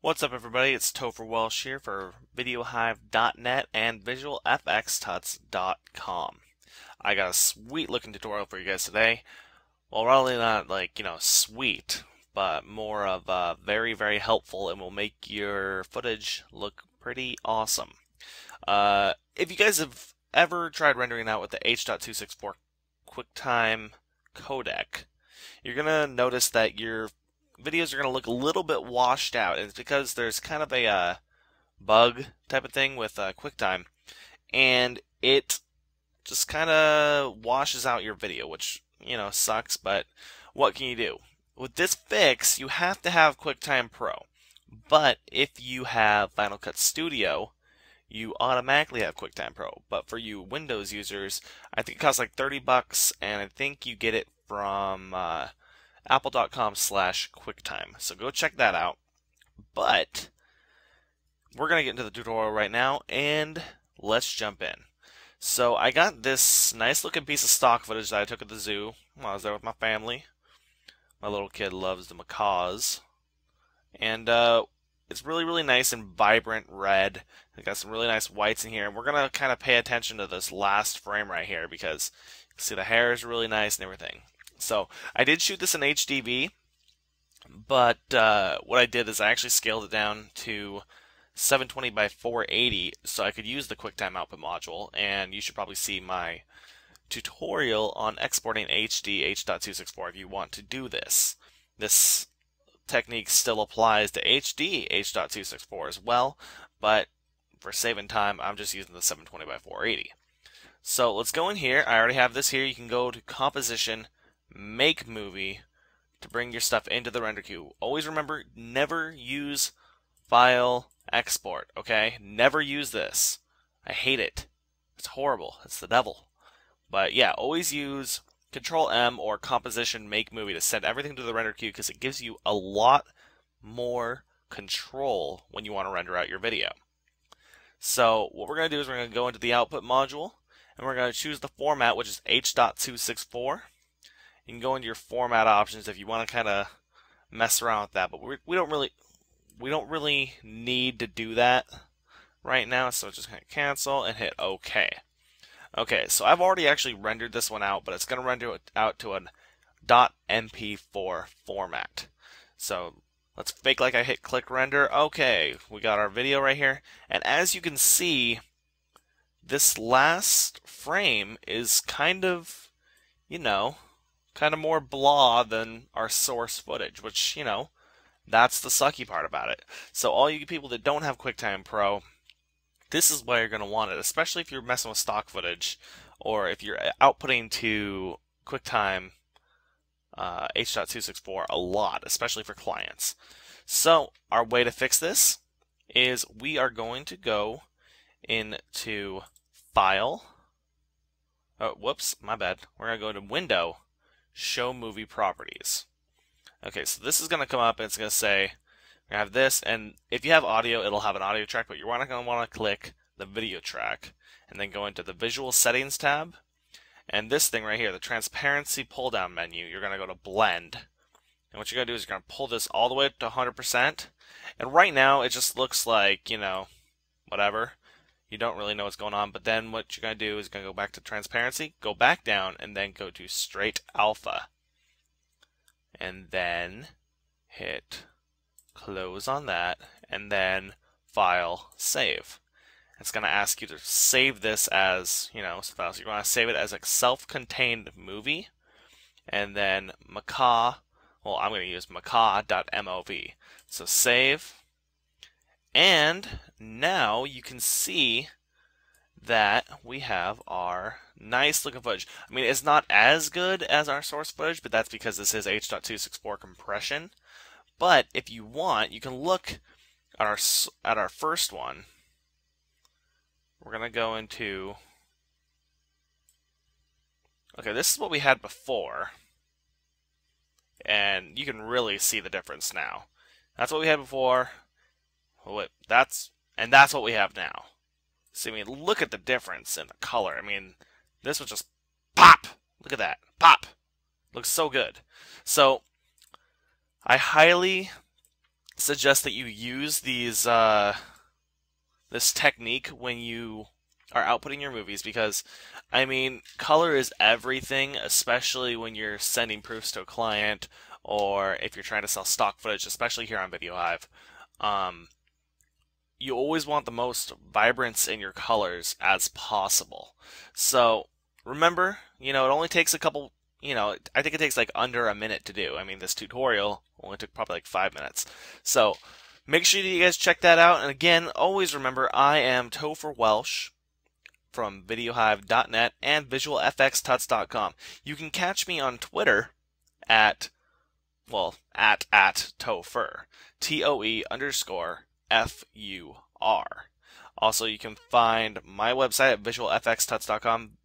What's up everybody, it's Topher Welsh here for VideoHive.net and VisualFXTuts.com. I got a sweet looking tutorial for you guys today. Well, probably not like, you know, sweet, but more of uh, very, very helpful and will make your footage look pretty awesome. Uh, if you guys have ever tried rendering out with the H.264 QuickTime codec, you're going to notice that your videos are going to look a little bit washed out. It's because there's kind of a uh, bug type of thing with uh, QuickTime. And it just kind of washes out your video, which, you know, sucks, but what can you do? With this fix, you have to have QuickTime Pro. But if you have Final Cut Studio, you automatically have QuickTime Pro. But for you Windows users, I think it costs like 30 bucks, and I think you get it from uh, apple.com slash QuickTime. So go check that out. But we're going to get into the tutorial right now, and let's jump in. So I got this nice looking piece of stock footage that I took at the zoo while I was there with my family. My little kid loves the macaws. And uh, it's really, really nice and vibrant red. I got some really nice whites in here. And we're going to kind of pay attention to this last frame right here because you can see the hair is really nice and everything. So I did shoot this in HDV, but uh, what I did is I actually scaled it down to 720 by 480 so I could use the QuickTime output module, and you should probably see my tutorial on exporting HD H.264 if you want to do this. This technique still applies to HD H.264 as well, but for saving time, I'm just using the 720 by 480. So let's go in here. I already have this here. You can go to Composition, make movie to bring your stuff into the render queue. Always remember, never use file export, okay? Never use this. I hate it. It's horrible. It's the devil. But yeah, always use Control M or Composition Make Movie to send everything to the render queue because it gives you a lot more control when you want to render out your video. So what we're going to do is we're going to go into the output module and we're going to choose the format which is H.264 you can go into your format options if you want to kind of mess around with that, but we we don't really we don't really need to do that right now. So just going to cancel and hit OK. Okay, so I've already actually rendered this one out, but it's going to render it out to a .mp4 format. So let's fake like I hit click render. Okay, we got our video right here, and as you can see, this last frame is kind of, you know, kind of more blah than our source footage, which, you know, that's the sucky part about it. So all you people that don't have QuickTime Pro, this is why you're going to want it, especially if you're messing with stock footage or if you're outputting to QuickTime uh, H.264 a lot, especially for clients. So our way to fix this is we are going to go into File. Oh, whoops, my bad. We're going to go to Window show movie properties. Okay, so this is going to come up and it's going to say, we have this, and if you have audio, it'll have an audio track, but you're not going to want to click the video track, and then go into the visual settings tab, and this thing right here, the transparency pull down menu, you're going to go to blend, and what you're going to do is you're going to pull this all the way up to 100%, and right now it just looks like, you know, whatever, you don't really know what's going on. But then what you're going to do is going to go back to transparency, go back down, and then go to straight alpha. And then hit close on that, and then file save. It's going to ask you to save this as, you know, so you're going to save it as a self-contained movie, and then macaw, well, I'm going to use macaw.mov. So save, and now you can see that we have our nice looking footage. I mean, it's not as good as our source footage, but that's because this is H.264 compression. But if you want, you can look at our at our first one. We're gonna go into. Okay, this is what we had before, and you can really see the difference now. That's what we had before. Well, that's and that's what we have now. See, I mean, look at the difference in the color. I mean, this was just pop. Look at that, pop. Looks so good. So, I highly suggest that you use these uh, this technique when you are outputting your movies because I mean color is everything, especially when you're sending proofs to a client or if you're trying to sell stock footage, especially here on VideoHive. Um, you always want the most vibrance in your colors as possible. So remember, you know, it only takes a couple, you know, I think it takes like under a minute to do. I mean, this tutorial only took probably like five minutes. So make sure that you guys check that out. And again, always remember, I am Topher Welsh from VideoHive.net and VisualFXTuts.com. You can catch me on Twitter at, well, at, at Topher. T-O-E underscore F-U-R. Also, you can find my website at visualfxtuts.com,